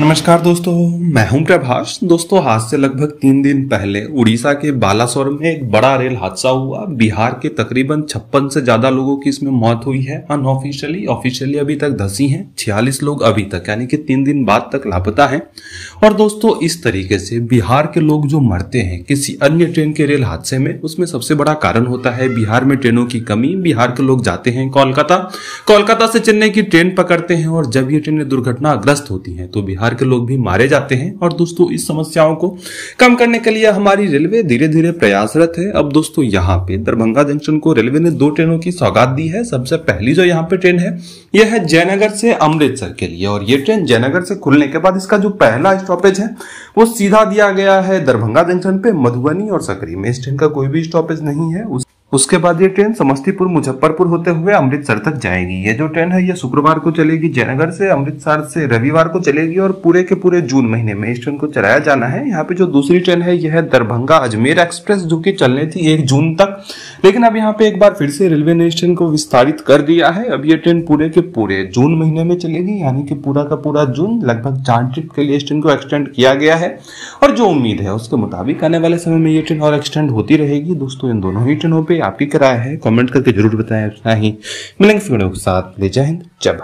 नमस्कार दोस्तों। मैं हूँ प्रभाष। दोस्तों, आज से लगभग तीन दिन पहले उड़ीसा के बालासोर में एक बड़ा रेल हादसा हुआ। बिहार के तकरीबन छप्पन से ज़्यादा लोगों की इसमें मौत हुई है। अनऑफिशियली ऑफिशियली अभी तक दसी हैं। छियालीस लोग अभी तक, यानी कि तीन दिन बाद तक लापता हैं। और दोस्तों, इस तरीके से बिहार के लोग जो मरते हैं, किसी अन्य ट्रेन के रेल हादसे में, उसमें सबसे बड़ा कारण होता है बिहार में ट्रेनों की कमी। बिहार के लोग जाते हैं कोलकाता। कोलकाता से चेन्नई की ट्रेन पकड़ते हैं और जब ये ट्रेनें दुर्घटनाग्रस्त होती हैं तो बिहार बिहार के लोग भी मारे जाते हैं। और दोस्तों, इस समस्याओं को कम करने के लिए हमारी रेलवे धीरे धीरे प्रयासरत है। अब दोस्तों, यहाँ पे दरभंगा जंक्शन को रेलवे ने दो ट्रेनों की सौगात दी है। सबसे पहली जो यहाँ पे ट्रेन है, यह है जयनगर से अमृतसर के लिए। और ये ट्रेन जयनगर से खुलने के बाद इसका जो पहला स्टॉपेज है, वो सीधा दिया गया है दरभंगा जंक्शन पे मधुबनी और सकरी। में इस ट्रेन का कोई भी स्टॉपेज नहीं है। उस उसके बाद ये ट्रेन समस्तीपुर, मुजफ्फरपुर होते हुए अमृतसर तक जाएगी। ये जो ट्रेन है, ये शुक्रवार को चलेगी जयनगर से, अमृतसर से रविवार को चलेगी और पूरे के पूरे जून महीने में इस ट्रेन को चलाया जाना है। यहाँ पे जो दूसरी ट्रेन है, यह है दरभंगा अजमेर एक्सप्रेस, जो कि चलने थी एक जून तक। लेकिन अब यहाँ पे एक बार फिर से रेलवे ने इस ट्रेन को विस्तारित कर दिया है। अब ये ट्रेन पूरे के पूरे जून महीने में चलेगी, यानी कि पूरा का पूरा जून, लगभग चार ट्रिप के लिए इस ट्रेन को एक्सटेंड किया गया है। और जो उम्मीद है, उसके मुताबिक आने वाले समय में ये ट्रेन और एक्सटेंड होती रहेगी। दोस्तों, इन दोनों ही ट्रेनों पर आपकी किराया राय है। कमेंट करके ज़रूर बताएँ ही। मिलेंगे जय हिंद जब